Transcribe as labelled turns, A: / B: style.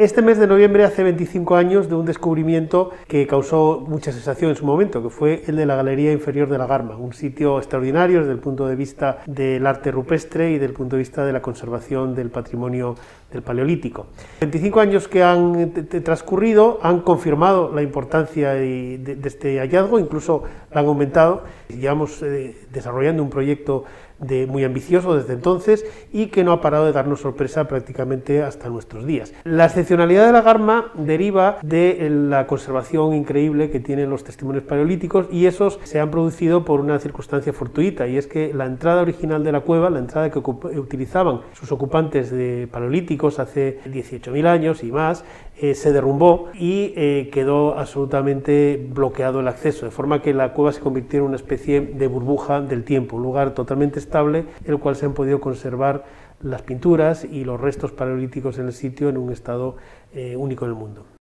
A: Este mes de noviembre hace 25 años de un descubrimiento que causó mucha sensación en su momento, que fue el de la Galería Inferior de la Garma, un sitio extraordinario desde el punto de vista del arte rupestre y del punto de vista de la conservación del patrimonio del Paleolítico. 25 años que han transcurrido han confirmado la importancia de, este hallazgo, incluso la han aumentado. Llevamos eh, desarrollando un proyecto de, muy ambicioso desde entonces y que no ha parado de darnos sorpresa prácticamente hasta nuestros días. La excepcionalidad de la Garma deriva de la conservación increíble que tienen los testimonios paleolíticos y esos se han producido por una circunstancia fortuita y es que la entrada original de la cueva, la entrada que utilizaban sus ocupantes de paleolíticos hace 18.000 años y más, eh, se derrumbó y eh, quedó absolutamente bloqueado el acceso, de forma que la cueva se convirtió en una especie de burbuja del tiempo, un lugar totalmente estable el cual se han podido conservar las pinturas y los restos paleolíticos en el sitio en un estado eh, único en el mundo.